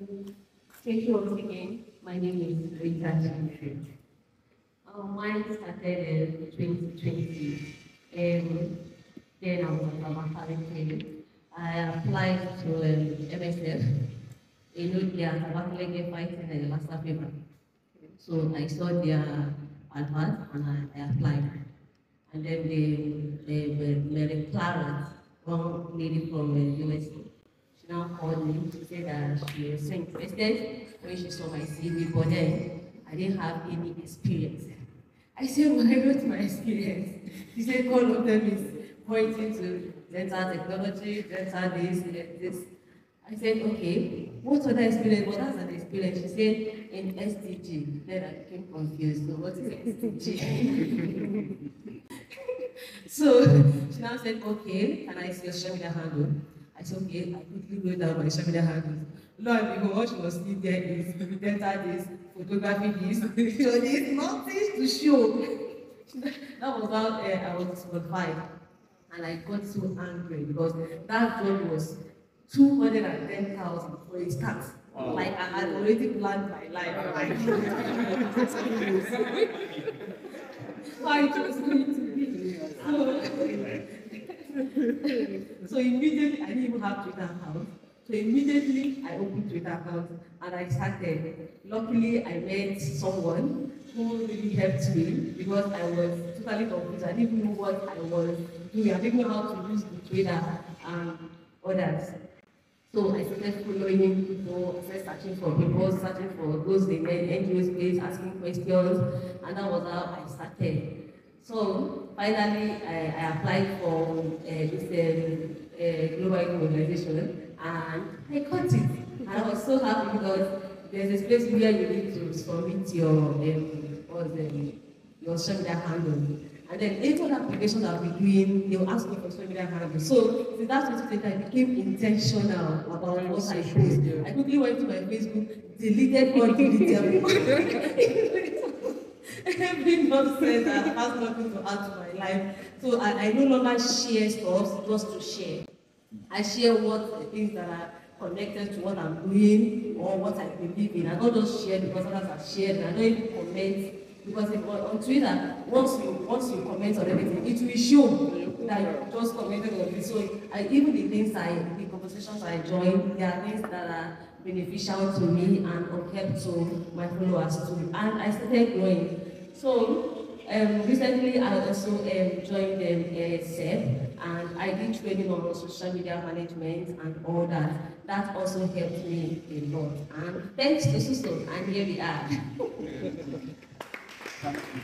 Thank you once again. My name is Rita Chandri. Um, mine started in 2020. Um, then I was at Abakaliki. I applied to um, MSF. Know, they are fighting in the last paper. So I saw their advert and I, I applied. And then they, they, they, Mary Clarence, one lady from the USA, now called me. She said that she was so interested when she saw my CV, but then I didn't have any experience. I said, I wrote my experience. She said, all of them is pointing to dental technology, dental this, this. I said, okay, what other experience? Well, that's an experience. She said, in SDG. Then I became confused. So, what is SDG? so, she now said, okay, can I see your media handle? I said, okay, I quickly wrote down my social media handles. Lo and behold, what she was seeing there is dental this, photography this, so there's nothing to show. that was how uh, I was disqualified. And I got so angry because that job was 210,000 for a start. Wow. Like I had already planned my life. Like, it was going to. So, immediately, I didn't even have Twitter account. So immediately, I opened Twitter account and I started. Luckily, I met someone who really helped me because I was totally confused. I didn't know what I was doing. I didn't know how to use the Twitter and others. So I started following people, started searching for people, searching for those they met, NGOs asking questions, and that was how I started. So finally, I, I applied for uh, this um, uh, global organization, and I got it. And I was so happy because there's a place where you need to submit your um, was, um, your social media handle. And then any other application I'll be doing, they'll ask me for social media handle. So since that 2020, I became intentional about what I post. I quickly went to my Facebook, deleted all the details. Every nonsense that has nothing to add to my life. So I, I no longer share stuff just to share. I share what the things that are connected to what I'm doing or what I believe in. I don't just share because others have shared. I don't even comment because if, on, Twitter, once you once you comment on everything, it will show that you just commented on it. So I, even the things I, the conversations I join, there are things that are beneficial to me and of help to my followers too. And I started growing. So um, recently I also um, joined um, uh, SEP and I did training on social media management and all that. That also helped me a lot. And thanks to Susan, and here we are.